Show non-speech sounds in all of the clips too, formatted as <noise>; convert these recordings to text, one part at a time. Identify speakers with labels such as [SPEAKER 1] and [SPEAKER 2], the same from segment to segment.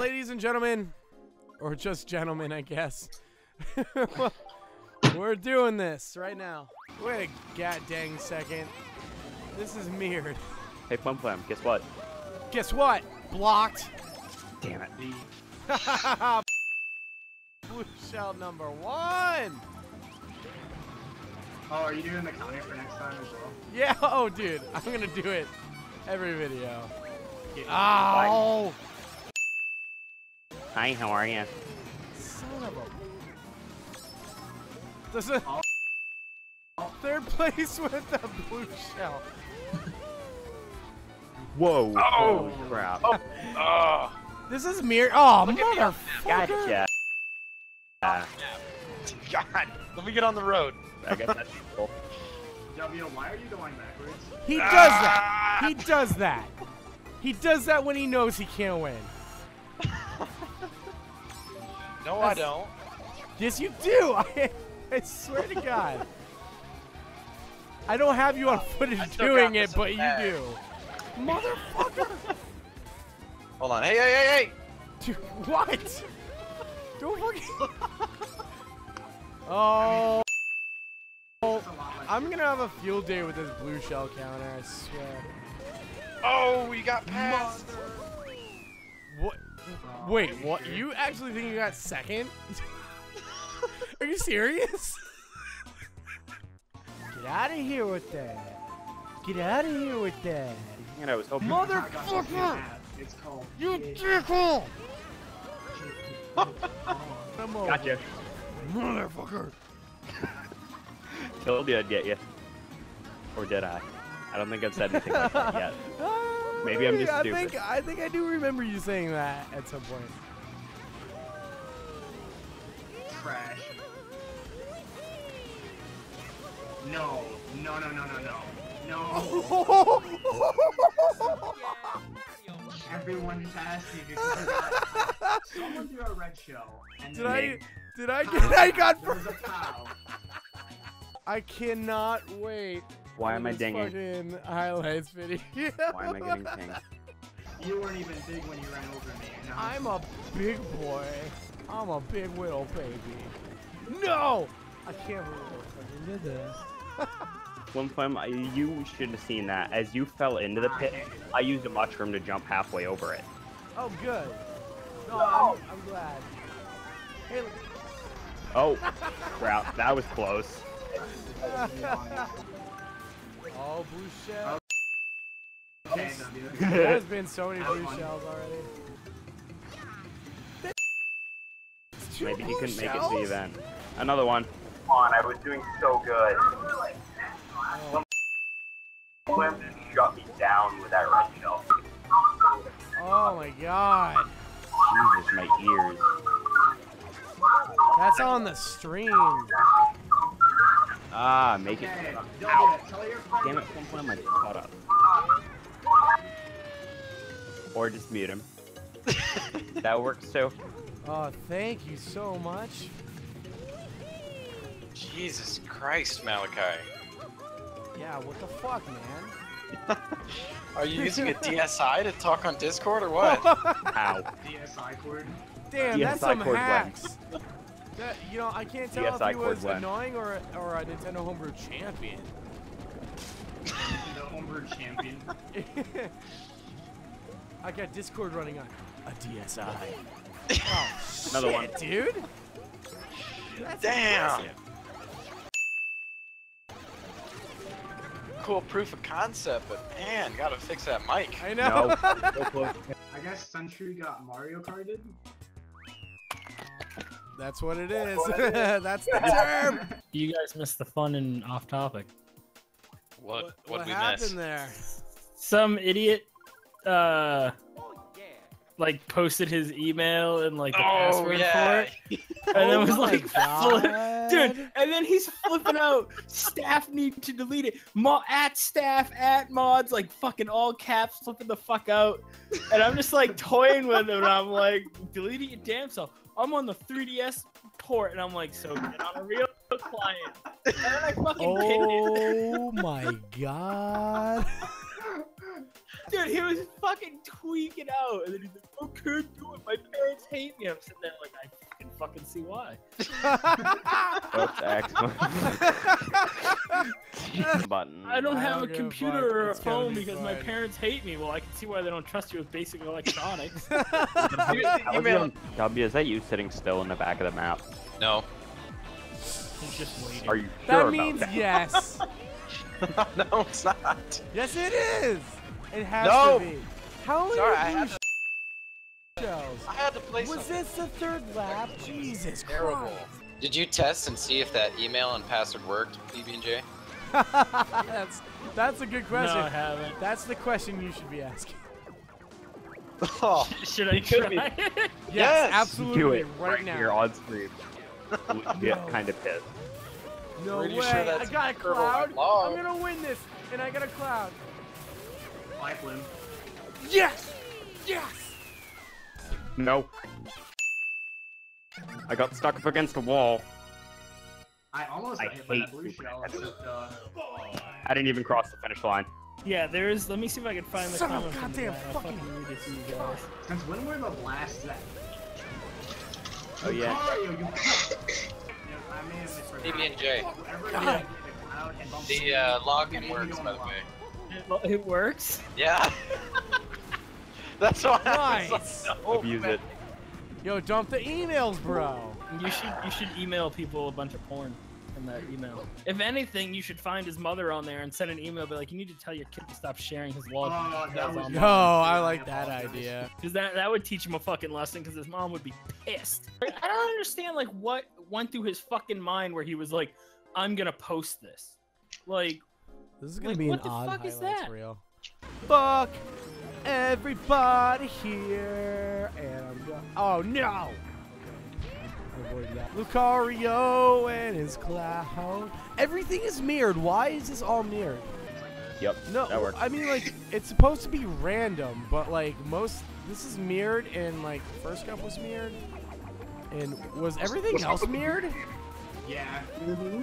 [SPEAKER 1] ladies and gentlemen, or just gentlemen, I guess. <laughs> We're doing this right now. Wait a god dang second. This is mirrored.
[SPEAKER 2] Hey, Plum Plum, guess what?
[SPEAKER 1] Guess what? Blocked.
[SPEAKER 2] Damn it. <laughs>
[SPEAKER 1] Blue shell number one.
[SPEAKER 3] Oh, are you doing the counter for next time as well?
[SPEAKER 1] Yeah. <laughs> Oh, dude, I'm gonna do it every video. Oh,
[SPEAKER 2] Hi, how are you?
[SPEAKER 1] son of a. Does it? Third place <laughs> with the blue shell.
[SPEAKER 2] Whoa. Oh, crap.
[SPEAKER 4] Oh,
[SPEAKER 1] This is mirror. Oh,
[SPEAKER 4] Look
[SPEAKER 1] motherfucker.
[SPEAKER 2] Gotcha. Uh,
[SPEAKER 4] God. Let me get on the road.
[SPEAKER 2] I guess that's <laughs> cool.
[SPEAKER 3] W, why are you going backwards?
[SPEAKER 1] He does that. He does that. He does that when he knows he can't win.
[SPEAKER 4] No, I don't.
[SPEAKER 1] Yes, you do. <laughs> I, I swear to God. I don't have you on
[SPEAKER 4] uh, footage
[SPEAKER 1] doing it, but you do. Motherfucker.
[SPEAKER 4] Hold on. Hey, hey, hey, hey.
[SPEAKER 1] Dude, what? Don't fucking. <laughs> oh. I'm gonna have a field day with this blue shell counter, I swear.
[SPEAKER 4] Oh, we got past.
[SPEAKER 1] Wait, what? You actually think you got second? <laughs> Are you serious? Get out of here with that. Get out of here with that.
[SPEAKER 2] And I was hoping.
[SPEAKER 1] Motherfucker!
[SPEAKER 3] It's called.
[SPEAKER 1] You
[SPEAKER 3] It-
[SPEAKER 1] dickhole! Come over.
[SPEAKER 2] Gotcha.
[SPEAKER 1] Motherfucker.
[SPEAKER 2] Told you I'd get you. Or did I? I don't think I've said anything like that yet. <laughs> Maybe I'm just
[SPEAKER 1] I
[SPEAKER 2] stupid.
[SPEAKER 1] think I think I do remember you saying that at some point.
[SPEAKER 3] Trash. No, no, no, no, no, no. No. Everyone passed me because I someone threw a red shell. And
[SPEAKER 1] did
[SPEAKER 3] then
[SPEAKER 1] I? Did I get? I got.
[SPEAKER 3] There was a cow.
[SPEAKER 1] I cannot wait.
[SPEAKER 2] Why am I
[SPEAKER 1] this
[SPEAKER 2] dinging?
[SPEAKER 1] Fucking highlights video.
[SPEAKER 2] Why am I getting pinged? <laughs>
[SPEAKER 3] You weren't even big when you ran over me. and now
[SPEAKER 1] I'm a big boy. I'm a big little baby. No! I can't believe I fucking did this. <laughs>
[SPEAKER 2] Plum Plum, I- you should have seen that. As you fell into the pit, I used a mushroom to jump halfway over it.
[SPEAKER 1] Oh, good. No, I'm, I'm glad. Hey.
[SPEAKER 2] Oh, <laughs> crap. That was close.
[SPEAKER 1] Oh, blue shell.
[SPEAKER 3] Okay,
[SPEAKER 1] There's been so many blue shells already.
[SPEAKER 2] Maybe he couldn't make it to
[SPEAKER 1] shells?
[SPEAKER 2] the event. Another one. Come on, I was doing so good. Oh. Plum shut me down with that red shell.
[SPEAKER 1] Oh my god.
[SPEAKER 2] Jesus, my ears.
[SPEAKER 1] That's on the stream.
[SPEAKER 2] Ah, make it.
[SPEAKER 3] Okay,
[SPEAKER 2] Ow.
[SPEAKER 3] W, tell your friend.
[SPEAKER 2] Damn it, Plum Plum, I caught up. Or just mute him. <laughs> that works too.
[SPEAKER 1] Oh, thank you so much.
[SPEAKER 4] Jesus Christ, Malachi.
[SPEAKER 1] Yeah, what the fuck, man? <laughs>
[SPEAKER 4] Are you using a DSI to talk on Discord or what? <laughs>
[SPEAKER 2] Ow.
[SPEAKER 3] DSI cord.
[SPEAKER 1] Damn,
[SPEAKER 2] DSi
[SPEAKER 1] that's some
[SPEAKER 2] cord
[SPEAKER 1] hacks. That, you know, I can't tell
[SPEAKER 2] DSi
[SPEAKER 1] if he was
[SPEAKER 2] blend.
[SPEAKER 1] annoying or, or a Nintendo Homebrew champion.
[SPEAKER 3] The homebrew champion. <laughs>
[SPEAKER 1] I got Discord running on a DSi. Oh, oh,
[SPEAKER 2] Another
[SPEAKER 1] shit,
[SPEAKER 2] one.
[SPEAKER 1] dude. That's
[SPEAKER 4] Damn.
[SPEAKER 1] impressive.
[SPEAKER 4] Cool proof of concept, but man, gotta fix that mic.
[SPEAKER 1] I know.
[SPEAKER 2] No. <laughs>
[SPEAKER 3] I guess Sentry got Mario Karted.
[SPEAKER 1] That's what it <laughs> is. That's the term.
[SPEAKER 5] You guys missed the fun and off topic.
[SPEAKER 4] What
[SPEAKER 1] what
[SPEAKER 4] what we
[SPEAKER 1] happened
[SPEAKER 4] miss?
[SPEAKER 1] there?
[SPEAKER 5] Some idiot uh like posted his email and like the
[SPEAKER 4] Oh
[SPEAKER 5] password
[SPEAKER 4] yeah.
[SPEAKER 5] for it. <laughs> And then
[SPEAKER 1] Oh
[SPEAKER 5] was like dude, and then he's flipping out. Staff need to delete it. Mo- at staff at mods, like fucking all caps, flipping the fuck out. And I'm just like toying with him, and I'm like, delete it your damn self. I'm on the 3DS port, and I'm like, so get on a real client. And then I fucking oh pinned it.
[SPEAKER 1] Oh my god. <laughs>
[SPEAKER 5] Dude, he was fucking tweaking out, and then he's like, "I can't do it. My parents hate me." I'm sitting there like, I fucking see why. <laughs>
[SPEAKER 2] Oops, excellent. <laughs> Button.
[SPEAKER 5] I don't
[SPEAKER 1] I
[SPEAKER 5] have
[SPEAKER 1] don't
[SPEAKER 5] a
[SPEAKER 1] give a
[SPEAKER 5] computer or a phone
[SPEAKER 1] be
[SPEAKER 5] because my parents hate me. Well, I can see why they don't trust you with basic electronics.
[SPEAKER 2] That was young W, is that you sitting still in the back of the map?
[SPEAKER 4] No.
[SPEAKER 5] He's just waiting.
[SPEAKER 2] Are you sure
[SPEAKER 1] that
[SPEAKER 2] about
[SPEAKER 1] means
[SPEAKER 2] that?
[SPEAKER 1] yes. <laughs>
[SPEAKER 4] no, it's not.
[SPEAKER 1] yes, it is. It has
[SPEAKER 4] No.
[SPEAKER 1] to be. How many
[SPEAKER 4] Sorry, I
[SPEAKER 1] blue
[SPEAKER 4] had? I had to play
[SPEAKER 1] Was
[SPEAKER 4] something.
[SPEAKER 1] this the third lap? Jesus
[SPEAKER 4] Terrible.
[SPEAKER 1] Christ.
[SPEAKER 4] Did you test and see if that email and password worked, PB&J? <laughs>
[SPEAKER 1] that's that's a good question.
[SPEAKER 5] No, I haven't.
[SPEAKER 1] That's the question you should be asking.
[SPEAKER 4] Oh, <laughs>
[SPEAKER 5] Should I
[SPEAKER 4] It could be.
[SPEAKER 5] try?
[SPEAKER 1] Yes,
[SPEAKER 4] Yes.
[SPEAKER 1] absolutely.
[SPEAKER 2] Do it
[SPEAKER 1] right, now.
[SPEAKER 2] here on screen. Would <laughs> get
[SPEAKER 1] No.
[SPEAKER 2] kind of pissed.
[SPEAKER 1] No
[SPEAKER 4] Pretty
[SPEAKER 1] way.
[SPEAKER 4] sure
[SPEAKER 1] I got a cloud.
[SPEAKER 4] and. Oh.
[SPEAKER 1] I'm gonna win this, and I got a cloud.
[SPEAKER 3] Life limb.
[SPEAKER 1] Yes. Yes.
[SPEAKER 2] No. I got stuck up against a wall.
[SPEAKER 3] I almost
[SPEAKER 2] I
[SPEAKER 3] got hit by that
[SPEAKER 2] hate
[SPEAKER 3] blue shell.
[SPEAKER 2] heavy.
[SPEAKER 3] except, uh,
[SPEAKER 2] I didn't even cross the finish line.
[SPEAKER 5] Yeah, there's. Let me see if I can find the
[SPEAKER 1] Son of
[SPEAKER 5] comment from
[SPEAKER 1] goddamn fucking-
[SPEAKER 5] fucking read you guys.
[SPEAKER 3] Since when were the last that?
[SPEAKER 2] Oh, yeah.
[SPEAKER 3] Lucario, you. Yeah, <laughs> I may have misread.
[SPEAKER 4] PB&J.
[SPEAKER 3] Whoever
[SPEAKER 1] God.
[SPEAKER 3] did the cloud and bumped
[SPEAKER 4] The
[SPEAKER 3] into
[SPEAKER 4] uh, login works, by the way.
[SPEAKER 5] It, it works.
[SPEAKER 4] Yeah. <laughs> That's why I was like, no, oh,
[SPEAKER 2] Abuse
[SPEAKER 4] man.
[SPEAKER 2] it.
[SPEAKER 1] Yo, dump the emails, bro.
[SPEAKER 5] You should you should email people a bunch of porn in that email. If anything, you should find his mother on there and send an email, be like, you need to tell your kid to stop sharing his log.
[SPEAKER 3] Oh, that was
[SPEAKER 1] Yo,
[SPEAKER 3] mine.
[SPEAKER 1] I
[SPEAKER 3] I
[SPEAKER 1] like <laughs> that idea.
[SPEAKER 5] Because that, that would teach him a fucking lesson. Because his mom would be pissed. Like, I don't understand like what went through his fucking mind where he was like, I'm gonna post this. Like,
[SPEAKER 1] This is gonna
[SPEAKER 5] Like,
[SPEAKER 1] be an odd
[SPEAKER 5] fuck is
[SPEAKER 1] highlights
[SPEAKER 5] that?
[SPEAKER 1] reel. Fuck everybody here, and I'm go- oh no. Lucario and his cloud. Everything is mirrored. Why is this all mirrored?
[SPEAKER 2] Yep.
[SPEAKER 1] No,
[SPEAKER 2] That.
[SPEAKER 1] I mean like it's supposed to be random, but like most this is mirrored and like first cup was mirrored. And was everything else mirrored?
[SPEAKER 3] Yeah.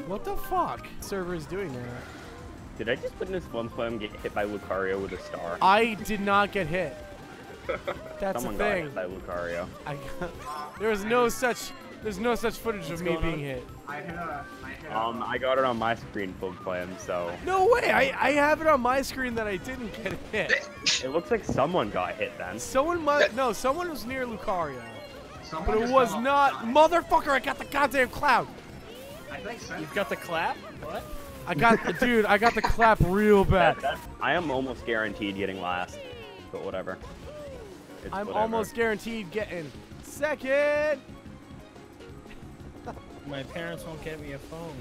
[SPEAKER 1] What the fuck? Server is doing that.
[SPEAKER 2] Did I just put in witness one flame get hit by Lucario with a star?
[SPEAKER 1] I did not get hit. <laughs> That's
[SPEAKER 2] Someone
[SPEAKER 1] the
[SPEAKER 2] got
[SPEAKER 1] thing.
[SPEAKER 2] hit by Lucario.
[SPEAKER 1] I got, there was no such there's no such footage
[SPEAKER 5] What's
[SPEAKER 1] of me being
[SPEAKER 5] on?
[SPEAKER 1] hit.
[SPEAKER 3] I hit a. I hit.
[SPEAKER 2] Um, I got it on my screen, Flim Flam, so
[SPEAKER 1] No way. I, I have it on my screen that I didn't get hit. <laughs>
[SPEAKER 2] it looks like someone got hit then.
[SPEAKER 1] Someone must no, someone was near Lucario.
[SPEAKER 3] someone
[SPEAKER 1] But it was not motherfucker, I got the goddamn cloud.
[SPEAKER 3] I think so.
[SPEAKER 5] you've got the clap. What?
[SPEAKER 1] I got the dude, I got the clap real bad.
[SPEAKER 2] That- that- I am almost guaranteed getting last, but whatever. It's
[SPEAKER 1] I'm
[SPEAKER 2] whatever.
[SPEAKER 1] almost guaranteed getting second.
[SPEAKER 5] My parents won't get me a phone.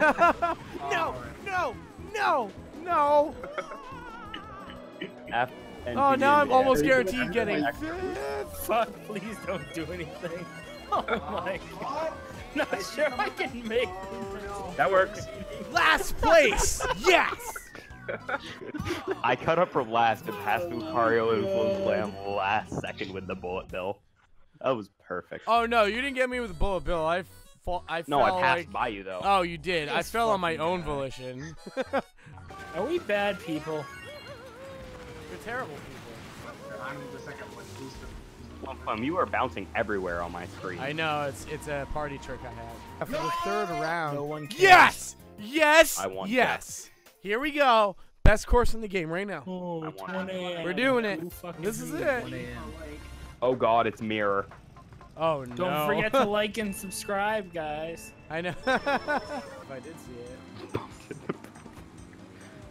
[SPEAKER 5] <laughs>
[SPEAKER 1] no, no, no, no. <laughs>
[SPEAKER 2] F and
[SPEAKER 1] Oh, now I'm almost guaranteed getting fifth. <laughs>
[SPEAKER 5] Fuck! Please don't do anything. Oh my god. <laughs> Not sure I can make.
[SPEAKER 2] That works.
[SPEAKER 1] Last place. Yes. <laughs>
[SPEAKER 2] I cut up from last and passed Lucario and Flim Flam last second with the bullet bill. That was perfect.
[SPEAKER 1] Oh no, you didn't get me with a bullet bill. I fall. I
[SPEAKER 2] no, I
[SPEAKER 1] fell
[SPEAKER 2] passed
[SPEAKER 1] like.
[SPEAKER 2] by you though.
[SPEAKER 1] Oh, you did. I fell on my
[SPEAKER 5] fucking
[SPEAKER 1] own
[SPEAKER 5] guy.
[SPEAKER 1] volition. <laughs>
[SPEAKER 5] Are we bad people?
[SPEAKER 1] We're terrible people.
[SPEAKER 3] I'm the second one. Who's the?
[SPEAKER 2] Um, you are bouncing everywhere on my screen.
[SPEAKER 1] I know it's it's a party trick I have. For the third round.
[SPEAKER 5] No one cares.
[SPEAKER 1] Yes. Yes.
[SPEAKER 2] I want
[SPEAKER 1] yes. Here we go. Best course in the game right now.
[SPEAKER 5] Oh,
[SPEAKER 2] I want
[SPEAKER 5] 1 a.m.
[SPEAKER 1] We're doing it. This is it.
[SPEAKER 2] Oh god, it's mirror.
[SPEAKER 1] Oh no.
[SPEAKER 5] Don't forget to <laughs> like and subscribe, guys.
[SPEAKER 1] I know. <laughs> if I did see it.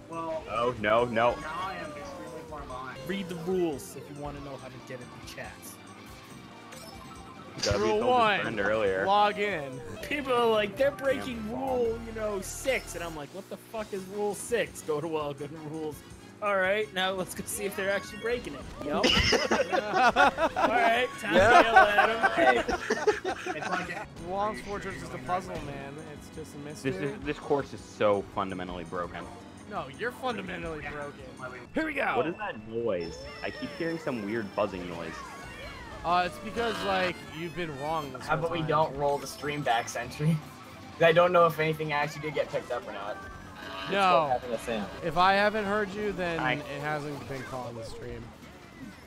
[SPEAKER 3] Well,
[SPEAKER 2] Oh no, no.
[SPEAKER 3] now I am extremely far behind.
[SPEAKER 5] Read the rules if you want to know how to get in the
[SPEAKER 2] W
[SPEAKER 1] Rule one.
[SPEAKER 2] earlier.
[SPEAKER 1] Log in.
[SPEAKER 5] People are like, they're breaking rule, you know, six, and I'm like, what the fuck is rule six? <laughs> Go to welcome rules. All right, now let's go see if they're actually breaking it. Yep. <laughs> All right, time to yell at them.
[SPEAKER 3] It's like a,
[SPEAKER 1] Long's Fortress is a puzzle, man. It's just a
[SPEAKER 2] This
[SPEAKER 1] mystery.
[SPEAKER 2] is, this course is so fundamentally broken.
[SPEAKER 1] No, you're fundamentally broken. Here we go.
[SPEAKER 2] What is that noise? I keep hearing some weird buzzing noise.
[SPEAKER 1] Uh, it's because like you've been wrong this
[SPEAKER 6] How
[SPEAKER 1] whole
[SPEAKER 6] about we don't roll the stream back century? <laughs> 'Cause I don't know if anything actually did get picked up or not.
[SPEAKER 1] No.
[SPEAKER 6] called having a Sam.
[SPEAKER 1] If I haven't heard you, then
[SPEAKER 2] I-
[SPEAKER 1] it hasn't been caught on the stream.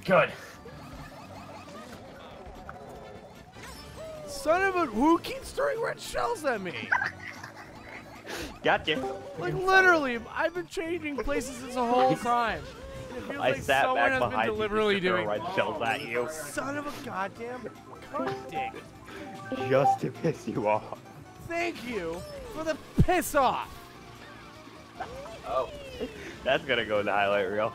[SPEAKER 6] Good.
[SPEAKER 1] Son of a who keeps throwing red shells at me? <laughs>
[SPEAKER 2] Gotcha.
[SPEAKER 1] Like literally, I've been changing places this whole <laughs> time. It feels
[SPEAKER 2] I
[SPEAKER 1] like
[SPEAKER 2] sat back behind
[SPEAKER 1] deliberately
[SPEAKER 2] you to throw
[SPEAKER 1] doing.
[SPEAKER 2] red shells at you
[SPEAKER 1] Son of a goddamn cunt dick.
[SPEAKER 2] just to piss you off.
[SPEAKER 1] Thank you for the piss off.
[SPEAKER 6] Oh.
[SPEAKER 2] That's gonna go in the highlight reel.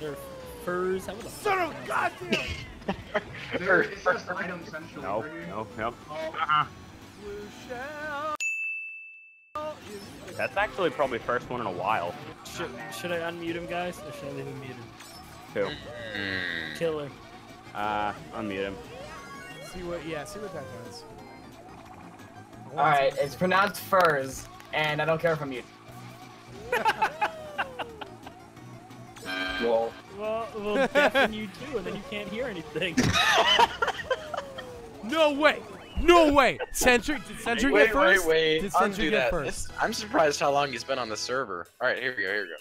[SPEAKER 5] Their furs. How the
[SPEAKER 1] Son of a goddamn. <laughs>
[SPEAKER 3] There, it's just item central
[SPEAKER 2] No,
[SPEAKER 3] over
[SPEAKER 2] no, no.
[SPEAKER 1] Blue uh-uh. shell is-
[SPEAKER 2] That's actually probably first one in a while.
[SPEAKER 5] should, should I unmute him, guys, or should I leave him muted?
[SPEAKER 2] Too.
[SPEAKER 5] Killer.
[SPEAKER 2] Uh, unmute him.
[SPEAKER 1] See what? Yeah, see what that does.
[SPEAKER 6] All right, it's pronounced furs, and I don't care if I'm mute. <laughs> well,
[SPEAKER 5] Well, we'll deafen you too, and then you can't hear anything. <laughs>
[SPEAKER 1] No way. No way. Sentry. Did Sentry
[SPEAKER 4] wait,
[SPEAKER 1] get first?
[SPEAKER 4] wait, wait.
[SPEAKER 1] Did Sentry
[SPEAKER 4] Undo
[SPEAKER 1] get
[SPEAKER 4] that.
[SPEAKER 1] first?
[SPEAKER 4] This- I'm surprised how long he's been on the server. All right, here we go. Here we go.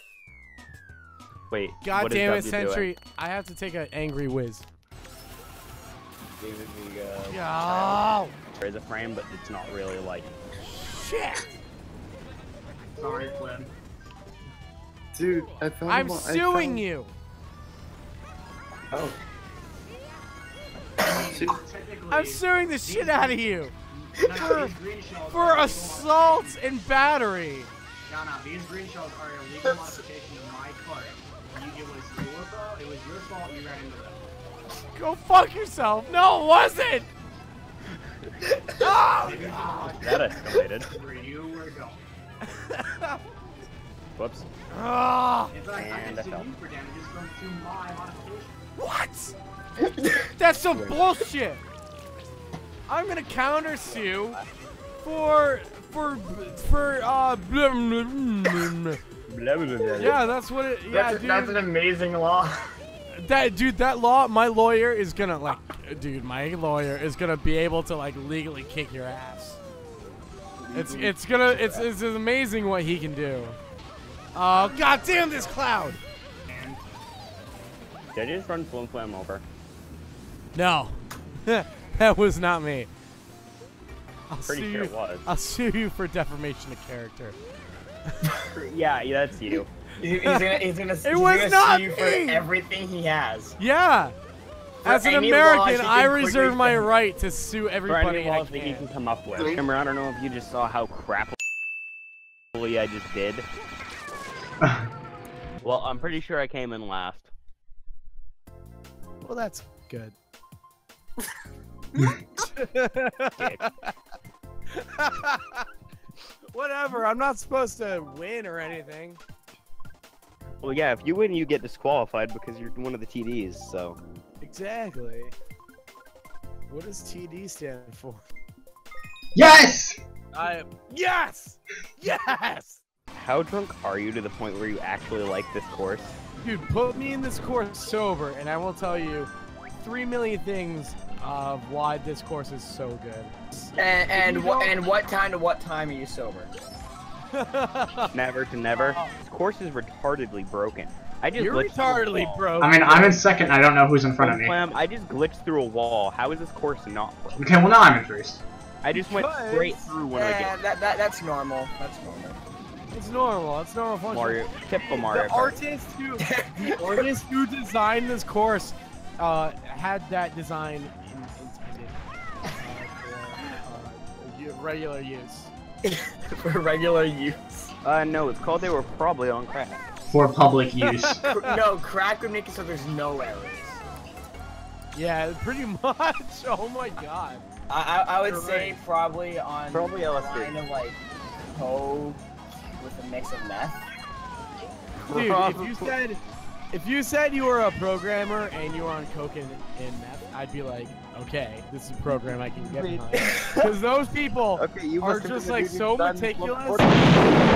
[SPEAKER 2] Wait.
[SPEAKER 1] God
[SPEAKER 2] what is
[SPEAKER 1] damn it,
[SPEAKER 2] W doing?
[SPEAKER 1] Sentry. I have to take an angry whiz.
[SPEAKER 6] David Vega.
[SPEAKER 1] Uh, Yo.
[SPEAKER 2] There's a frame, but it's not really like.
[SPEAKER 1] Shit.
[SPEAKER 3] sorry, Flynn.
[SPEAKER 7] Dude, I found
[SPEAKER 1] I'm
[SPEAKER 7] him on- I
[SPEAKER 1] suing
[SPEAKER 7] found-
[SPEAKER 1] you.
[SPEAKER 7] Oh.
[SPEAKER 3] Technically,
[SPEAKER 1] I'm suing the shit out of you
[SPEAKER 3] no, no, these green shells
[SPEAKER 1] for assault and battery.
[SPEAKER 3] No, no, these green shells are a legal modification of my cart. You, it was your fault. It was your fault. You ran into them.
[SPEAKER 1] Go fuck yourself. No, it wasn't. Oh,
[SPEAKER 3] If you did
[SPEAKER 2] That escalated.
[SPEAKER 3] where you were going. <laughs>
[SPEAKER 2] Whoops.
[SPEAKER 1] Ah,
[SPEAKER 3] In fact, I can
[SPEAKER 2] I
[SPEAKER 3] sue
[SPEAKER 2] fell.
[SPEAKER 3] you for damages from to my modification.
[SPEAKER 1] what? <laughs> That's some bullshit. I'm gonna counter sue for for for uh. Yeah, that's what it. Yeah,
[SPEAKER 6] That's,
[SPEAKER 1] dude.
[SPEAKER 6] that's an amazing law.
[SPEAKER 1] That dude, that law, my lawyer is gonna like, dude, my lawyer is gonna be able to like legally kick your ass. It's it's gonna it's it's amazing what he can do. Oh god damn this cloud!
[SPEAKER 2] Did I just run Flim Flam over?
[SPEAKER 1] No, <laughs> that was not me. I'll
[SPEAKER 2] Pretty
[SPEAKER 1] sue
[SPEAKER 2] sure
[SPEAKER 1] you.
[SPEAKER 2] it was.
[SPEAKER 1] I'll sue you for defamation of character. <laughs>
[SPEAKER 2] Yeah, yeah, that's you.
[SPEAKER 6] He's gonna, he's gonna, he's
[SPEAKER 1] was
[SPEAKER 6] gonna
[SPEAKER 1] not
[SPEAKER 6] sue you for everything he has.
[SPEAKER 1] Yeah.
[SPEAKER 6] For
[SPEAKER 1] As an American, I reserve my
[SPEAKER 6] think-
[SPEAKER 1] right to sue
[SPEAKER 2] For
[SPEAKER 1] everybody
[SPEAKER 2] any
[SPEAKER 1] I
[SPEAKER 2] laws that you
[SPEAKER 1] can.
[SPEAKER 2] can come up with. Remember, I don't know if you just saw how crappily <laughs> I just did. well, I'm pretty sure I came in last.
[SPEAKER 1] Well, that's good. <laughs> Whatever. I'm not supposed to win or anything.
[SPEAKER 2] Well, yeah, if you win, you get disqualified because you're one of the TDs. So
[SPEAKER 1] Exactly. What does TD stand for?
[SPEAKER 3] yes,
[SPEAKER 1] I yes, yes.
[SPEAKER 2] how drunk are you to the point where you actually like this course?
[SPEAKER 1] Dude, put me in this course sober, and I will tell you three million things of why this course is so good.
[SPEAKER 6] And and,
[SPEAKER 1] you
[SPEAKER 6] and what time to what time are you sober? <laughs>
[SPEAKER 2] Never to never. This course is retardedly broken. I just
[SPEAKER 1] You're
[SPEAKER 2] glitched through a
[SPEAKER 1] retardedly
[SPEAKER 2] wall.
[SPEAKER 1] broke.
[SPEAKER 3] I mean, I'm in second. I don't know who's in front of me.
[SPEAKER 2] Flam, I just glitched through a wall. How is this course not broken?
[SPEAKER 3] Okay, well now I'm in first.
[SPEAKER 2] I just went straight through when I
[SPEAKER 6] Yeah,
[SPEAKER 2] get
[SPEAKER 6] that, that that's normal. That's normal.
[SPEAKER 1] It's normal. It's normal function.
[SPEAKER 2] Mario. Typical Mario.
[SPEAKER 1] The artist who the artist who designed this course uh, had that design in, intended <laughs> uh, for uh, regular use. <laughs>
[SPEAKER 6] For regular use.
[SPEAKER 2] Uh, no, it's called they were probably on crack.
[SPEAKER 3] For public <laughs> use.
[SPEAKER 6] no, crack would make it so there's no errors.
[SPEAKER 1] Yeah, pretty much. Oh my god.
[SPEAKER 6] I I, I would
[SPEAKER 1] You're
[SPEAKER 6] say
[SPEAKER 1] right.
[SPEAKER 6] probably on
[SPEAKER 2] Probably
[SPEAKER 6] the
[SPEAKER 2] LSD.
[SPEAKER 6] line of like coke with a mix of meth.
[SPEAKER 1] Dude, if you said if you said you were a programmer and you were on coke and, and meth, I'd be like, okay, this is a program I can get behind. Because those people <laughs>
[SPEAKER 7] Okay, you
[SPEAKER 1] are just like so meticulous.